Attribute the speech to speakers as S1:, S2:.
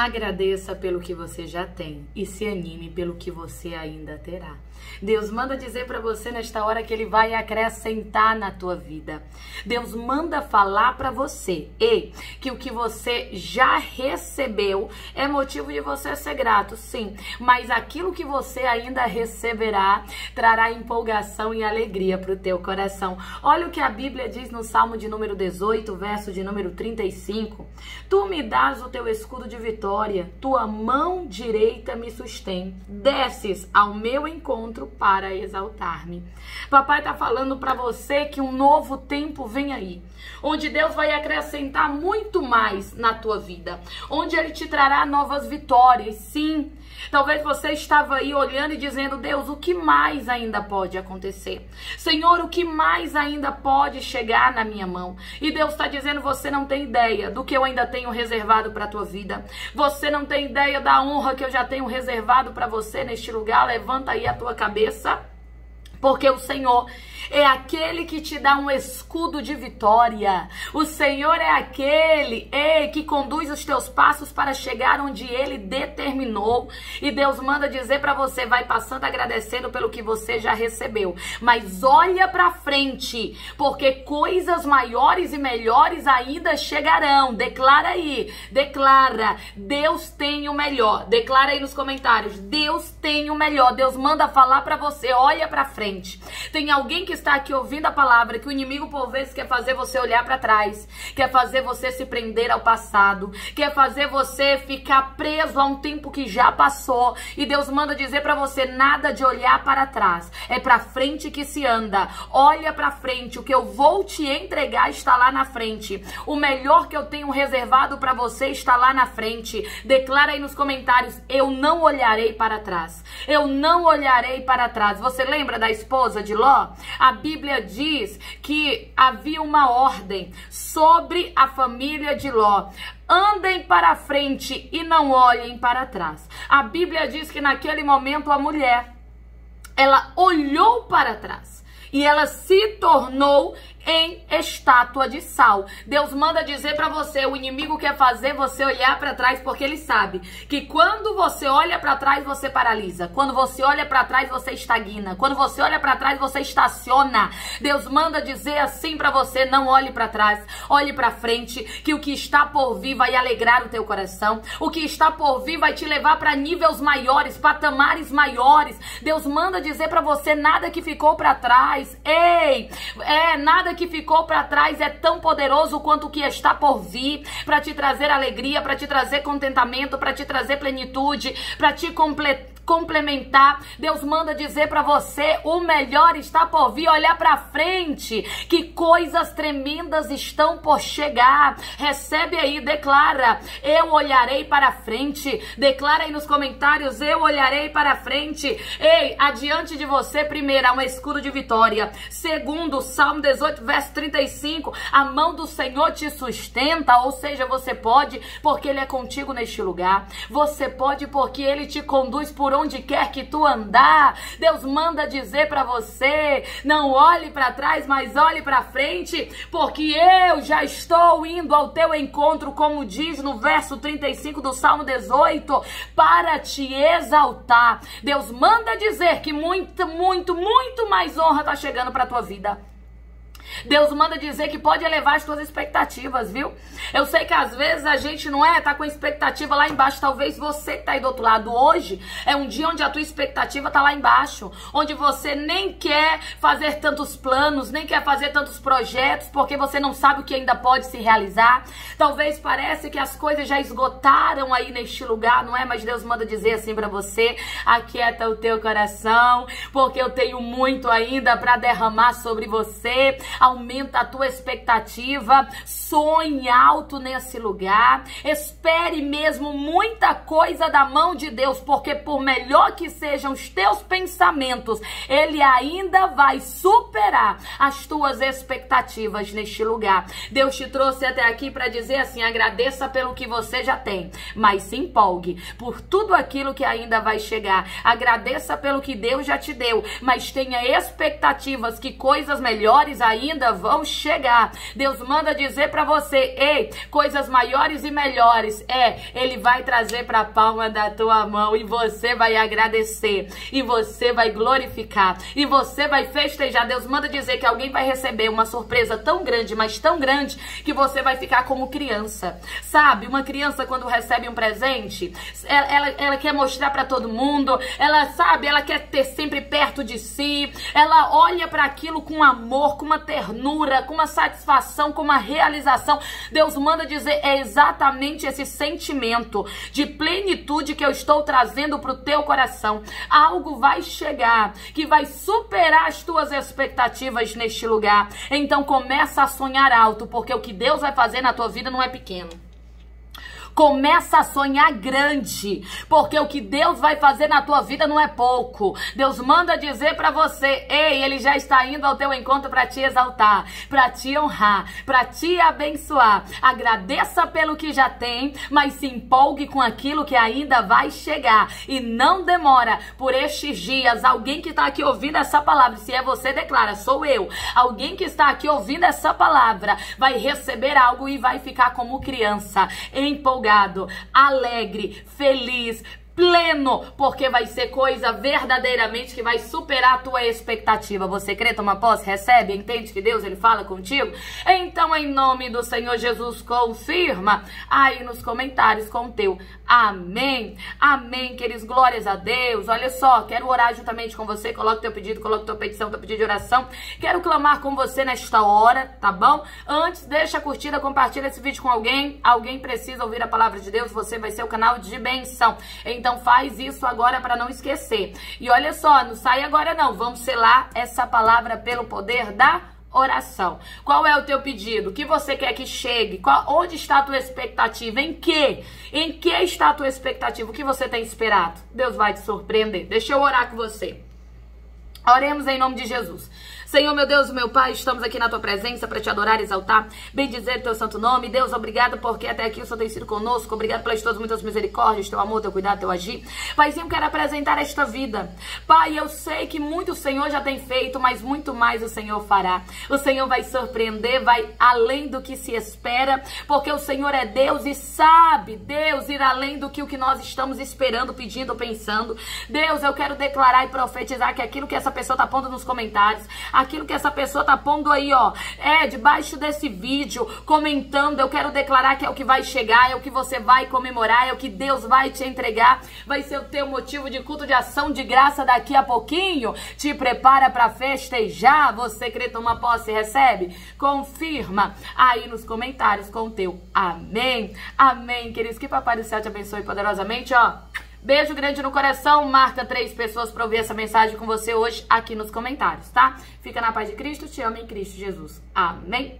S1: Agradeça pelo que você já tem e se anime pelo que você ainda terá. Deus manda dizer para você nesta hora que ele vai acrescentar na tua vida. Deus manda falar para você, ei, que o que você já recebeu é motivo de você ser grato, sim, mas aquilo que você ainda receberá trará empolgação e alegria para o teu coração. Olha o que a Bíblia diz no Salmo de número 18, verso de número 35. Tu me dás o teu escudo de vitória vitória, tua mão direita me sustém. Desces ao meu encontro para exaltar-me. Papai está falando para você que um novo tempo vem aí, onde Deus vai acrescentar muito mais na tua vida, onde Ele te trará novas vitórias. Sim, Talvez você estava aí olhando e dizendo: Deus, o que mais ainda pode acontecer? Senhor, o que mais ainda pode chegar na minha mão? E Deus está dizendo: Você não tem ideia do que eu ainda tenho reservado para a tua vida. Você não tem ideia da honra que eu já tenho reservado para você neste lugar. Levanta aí a tua cabeça. Porque o Senhor é aquele que te dá um escudo de vitória. O Senhor é aquele ei, que conduz os teus passos para chegar onde ele determinou. E Deus manda dizer para você, vai passando agradecendo pelo que você já recebeu, mas olha para frente, porque coisas maiores e melhores ainda chegarão. Declara aí, declara, Deus tem o melhor. Declara aí nos comentários, Deus tem o melhor. Deus manda falar para você, olha para frente frente. Tem alguém que está aqui ouvindo a palavra que o inimigo por vezes quer fazer você olhar para trás, quer fazer você se prender ao passado, quer fazer você ficar preso a um tempo que já passou. E Deus manda dizer para você nada de olhar para trás, é para frente que se anda. Olha para frente, o que eu vou te entregar está lá na frente. O melhor que eu tenho reservado para você está lá na frente. Declara aí nos comentários: eu não olharei para trás. Eu não olharei para trás. Você lembra da esposa de Ló, a Bíblia diz que havia uma ordem sobre a família de Ló. Andem para frente e não olhem para trás. A Bíblia diz que naquele momento a mulher ela olhou para trás e ela se tornou em estátua de sal. Deus manda dizer para você, o inimigo quer fazer você olhar para trás porque ele sabe que quando você olha para trás você paralisa. Quando você olha para trás você estagna. Quando você olha para trás você estaciona. Deus manda dizer assim para você, não olhe para trás, olhe para frente, que o que está por vir vai alegrar o teu coração. O que está por vir vai te levar para níveis maiores, patamares maiores. Deus manda dizer para você nada que ficou para trás. Ei, é nada que ficou para trás é tão poderoso quanto o que está por vir, para te trazer alegria, para te trazer contentamento, para te trazer plenitude, para te completar complementar. Deus manda dizer para você: o melhor está por vir. Olhar para frente, que coisas tremendas estão por chegar. Recebe aí, declara: eu olharei para frente. Declara aí nos comentários: eu olharei para frente. Ei, adiante de você, primeiro, há um escudo de vitória. Segundo, Salmo 18, verso 35, a mão do Senhor te sustenta, ou seja, você pode porque ele é contigo neste lugar. Você pode porque ele te conduz por por onde quer que tu andar. Deus manda dizer para você: não olhe para trás, mas olhe para frente, porque eu já estou indo ao teu encontro, como diz no verso 35 do Salmo 18, para te exaltar. Deus manda dizer que muito, muito, muito mais honra está chegando para tua vida. Deus manda dizer que pode elevar as tuas expectativas, viu? Eu sei que às vezes a gente não é, tá com expectativa lá embaixo. Talvez você que tá aí do outro lado hoje é um dia onde a tua expectativa tá lá embaixo, onde você nem quer fazer tantos planos, nem quer fazer tantos projetos, porque você não sabe o que ainda pode se realizar. Talvez pareça que as coisas já esgotaram aí neste lugar, não é? Mas Deus manda dizer assim para você: aquieta o teu coração, porque eu tenho muito ainda para derramar sobre você aumenta a tua expectativa, sonhe alto nesse lugar, espere mesmo muita coisa da mão de Deus, porque por melhor que sejam os teus pensamentos, ele ainda vai superar as tuas expectativas neste lugar. Deus te trouxe até aqui para dizer assim: agradeça pelo que você já tem, mas se empolgue por tudo aquilo que ainda vai chegar. Agradeça pelo que Deus já te deu, mas tenha expectativas que coisas melhores ainda ainda vão chegar. Deus manda dizer para você: ei, coisas maiores e melhores. É, Ele vai trazer para a palma da tua mão e você vai agradecer, e você vai glorificar, e você vai festejar. Deus manda dizer que alguém vai receber uma surpresa tão grande, mas tão grande, que você vai ficar como criança. Sabe, uma criança quando recebe um presente, ela, ela, ela quer mostrar para todo mundo, ela sabe, ela quer ter sempre perto de si, ela olha para aquilo com amor, com uma ternura, com uma satisfação, com uma realização. Deus manda dizer é exatamente esse sentimento de plenitude que eu estou trazendo para o teu coração. Algo vai chegar que vai superar as tuas expectativas neste lugar. Então começa a sonhar alto, porque o que Deus vai fazer na tua vida não é pequeno. Começa a sonhar grande, porque o que Deus vai fazer na tua vida não é pouco. Deus manda dizer para você: "Ei, ele já está indo ao teu encontro para te exaltar, para te honrar, para te abençoar. Agradeça pelo que já tem, mas se empolgue com aquilo que ainda vai chegar e não demora por estes dias. Alguém que está aqui ouvindo essa palavra, se é você, declara: "Sou eu". Alguém que está aqui ouvindo essa palavra vai receber algo e vai ficar como criança, empolgado empolgado, alegre, feliz, pleno, porque vai ser coisa verdadeiramente que vai superar a tua expectativa. Você crê, toma posse, recebe, entende que Deus ele fala contigo? Então, em nome do Senhor Jesus, confirma aí nos comentários com o teu amém. Amém, queridos, glórias a Deus. Olha só, quero orar juntamente com você. Coloca teu pedido, coloca tua petição, teu pedido de oração. Quero clamar com você nesta hora, tá bom? Antes, deixa a curtida, compartilha esse vídeo com alguém. Alguém precisa ouvir a palavra de Deus, você vai ser o canal de benção. Então faz isso agora para não esquecer. E olha só, não sai agora não. Vamos selar essa palavra pelo poder da oração. Qual é o teu pedido? O que você quer que chegue? Qual, onde está a tua expectativa? Em que? Em que está a tua expectativa? O que você tem esperado? Deus vai te surpreender. Deixa eu orar com você. Oremos em nome de Jesus. Senhor, meu Deus, meu Pai, estamos aqui na tua presença para te adorar exaltar, bendizer teu santo nome. Deus, obrigado porque até aqui o Senhor tem sido conosco. Obrigado pelas tuas muitas misericórdias, teu amor, teu cuidado, teu agir. Paizinho, quero apresentar esta vida. Pai, eu sei que muito o Senhor já tem feito, mas muito mais o Senhor fará. O Senhor vai surpreender, vai além do que se espera, porque o Senhor é Deus e sabe, Deus, ir além do que o que nós estamos esperando, pedindo, pensando. Deus, eu quero declarar e profetizar que aquilo que essa pessoa está pondo nos comentários, aquilo que essa pessoa tá pondo aí, ó, é debaixo desse vídeo, comentando, eu quero declarar que é o que vai chegar, é o que você vai comemorar, é o que Deus vai te entregar, vai ser o teu motivo de culto de ação de graça daqui a pouquinho. Te prepara para festejar, você crê tomar posse e recebe? Confirma aí nos comentários com o teu amém. Amém, queridos. Que Papai do Céu te abençoe poderosamente, ó. Beijo grande no coração. Marca três pessoas para ouvir essa mensagem com você hoje aqui nos comentários, tá? Fica na paz de Cristo. Te amo em Cristo Jesus. Amém.